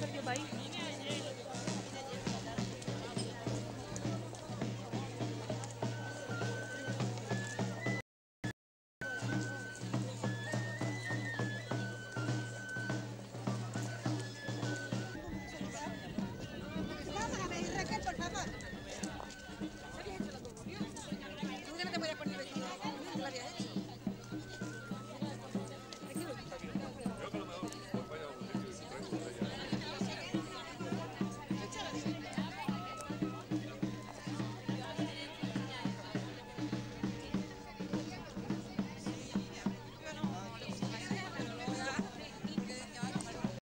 करके भाई